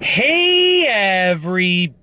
Hey everybody!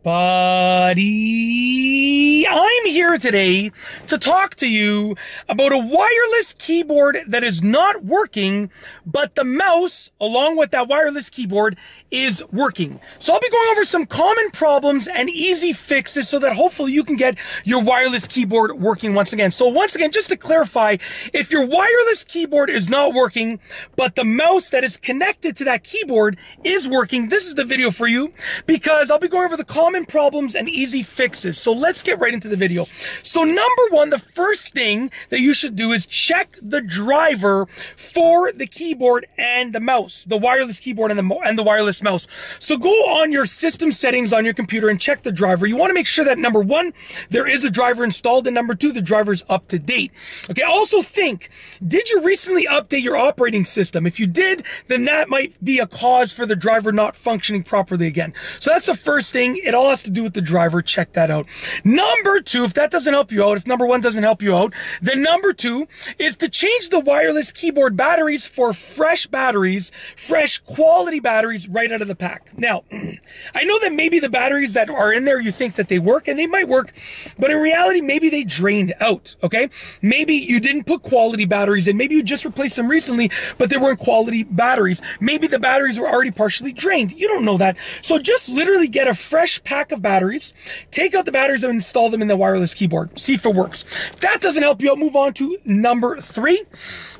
Here today to talk to you about a wireless keyboard that is not working, but the mouse, along with that wireless keyboard, is working. So I'll be going over some common problems and easy fixes so that hopefully you can get your wireless keyboard working once again. So once again, just to clarify, if your wireless keyboard is not working, but the mouse that is connected to that keyboard is working, this is the video for you because I'll be going over the common problems and easy fixes. So let's get right into the video. So number one, the first thing that you should do is check the driver for the keyboard and the mouse, the wireless keyboard and the, and the wireless mouse. So go on your system settings on your computer and check the driver. You want to make sure that number one, there is a driver installed and number two, the driver is up to date. Okay. Also think, did you recently update your operating system? If you did, then that might be a cause for the driver not functioning properly again. So that's the first thing. It all has to do with the driver. Check that out. Number two, if that doesn't help you out, if number one doesn't help you out, then number two is to change the wireless keyboard batteries for fresh batteries, fresh quality batteries right out of the pack. Now, I know that maybe the batteries that are in there, you think that they work and they might work, but in reality, maybe they drained out. Okay. Maybe you didn't put quality batteries in. Maybe you just replaced them recently, but they weren't quality batteries. Maybe the batteries were already partially drained. You don't know that. So just literally get a fresh pack of batteries, take out the batteries and install them in the wireless keyboard. See if it works. If that doesn't help you out, move on to number three,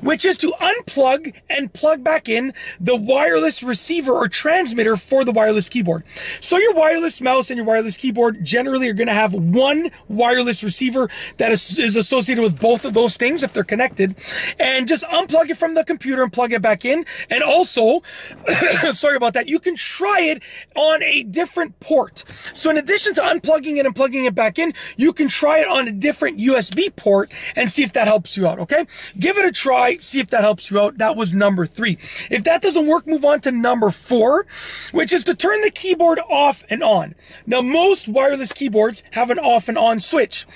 which is to unplug and plug back in the wireless receiver or transmitter for the wireless keyboard. So your wireless mouse and your wireless keyboard generally are going to have one wireless receiver that is, is associated with both of those things if they're connected and just unplug it from the computer and plug it back in. And also, sorry about that, you can try it on a different port. So in addition to unplugging it and plugging it back in, you can try it on a different USB port and see if that helps you out, okay? Give it a try, see if that helps you out. That was number three. If that doesn't work, move on to number four, which is to turn the keyboard off and on. Now, most wireless keyboards have an off and on switch.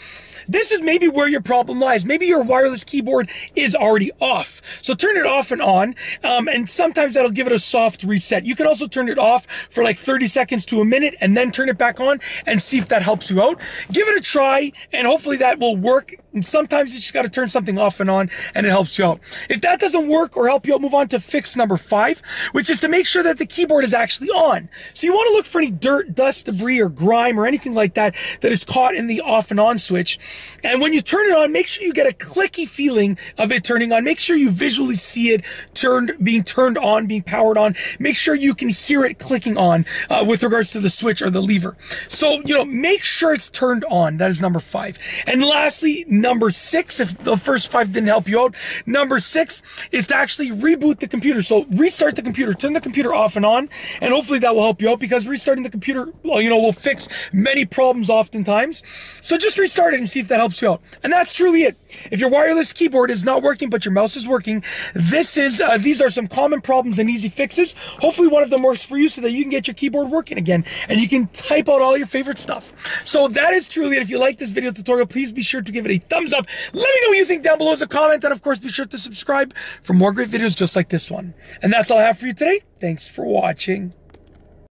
This is maybe where your problem lies. Maybe your wireless keyboard is already off. So turn it off and on, um, and sometimes that'll give it a soft reset. You can also turn it off for like 30 seconds to a minute and then turn it back on and see if that helps you out. Give it a try, and hopefully that will work. sometimes you just got to turn something off and on, and it helps you out. If that doesn't work or help you out, move on to fix number five, which is to make sure that the keyboard is actually on. So you want to look for any dirt, dust, debris, or grime or anything like that that is caught in the off and on switch. And when you turn it on, make sure you get a clicky feeling of it turning on. Make sure you visually see it turned, being turned on, being powered on. Make sure you can hear it clicking on uh, with regards to the switch or the lever. So, you know, make sure it's turned on. That is number five. And lastly, number six, if the first five didn't help you out, number six is to actually reboot the computer. So restart the computer, turn the computer off and on, and hopefully that will help you out because restarting the computer, well, you know, will fix many problems oftentimes. So just restart it and see if that helps you out. And that's truly it. If your wireless keyboard is not working, but your mouse is working, this is, uh, these are some common problems and easy fixes. Hopefully one of them works for you so that you can get your keyboard working again and you can type out all your favorite stuff. So that is truly it. If you like this video tutorial, please be sure to give it a thumbs up. Let me know what you think down below as a comment. And of course, be sure to subscribe for more great videos just like this one. And that's all I have for you today. Thanks for watching.